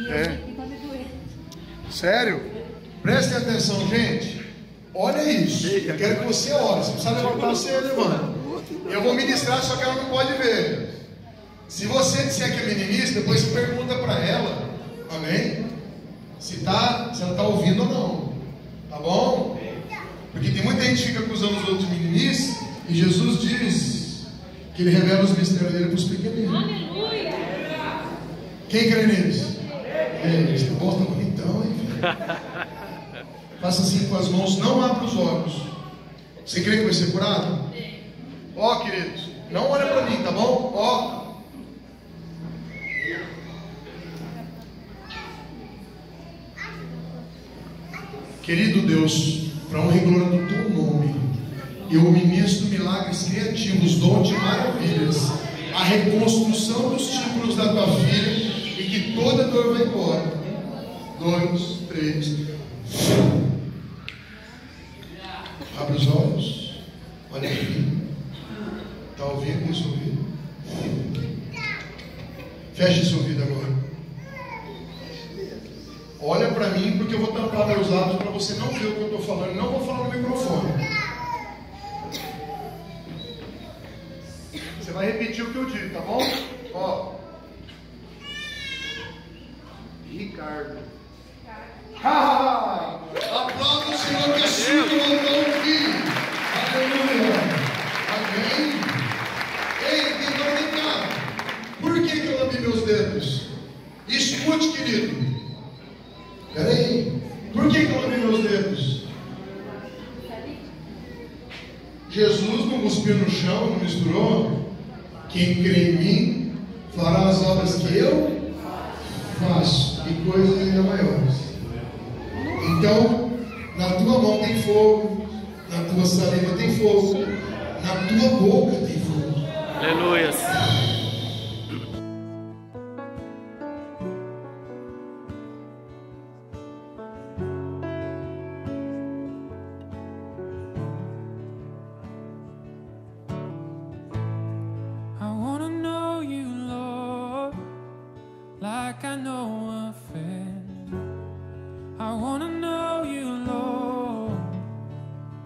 E eu É. doer. Sério? Prestem atenção, gente. Olha isso. Eu quero que você ore. Se precisar levantar, você levanta. Eu vou ministrar, só que ela não pode ver. Se você disser que é meninice, depois você pergunta para ela. Amém? Se, tá, se ela está ouvindo ou não. Tá bom? Porque tem muita gente que fica acusando os outros de meninice. E Jesus diz que ele revela os mistérios dele para os pequeninos. Aleluia! Quem crê nisso? É, tá bonitão, hein? Faça assim com as mãos, não abra os olhos. Você crê que vai ser curado? Ó, queridos, não olha para mim, tá bom? Ó. Querido Deus, para honra e glória do teu nome, eu ministro milagres criativos, dons de maravilhas, a reconstrução dos títulos da tua filha e que toda dor vai embora. Dois, três. Abre os olhos. Olha aqui. Está ouvindo isso? Ouvindo? Feche seu ouvido agora. Olha para mim, porque eu vou tampar meus lábios para você não ver o que eu estou falando. Não vou falar no microfone. Você vai repetir o que eu digo, tá bom? Ó. Ricardo. Ha! Aplauda o Senhor que surdo ao não ouvir. Aleluia. Amém. Ei, então vem cá. Por que, que eu lambi meus dedos? Escute, querido. Peraí. Por que, que eu lambi meus dedos? Jesus não cuspiu no chão, não misturou. Quem crê em mim fará as obras que eu faço de coisas ainda maiores. Então, na tua mão tem fogo, na tua saliva tem fogo, na tua boca tem fogo. Aleluia. I know I wanna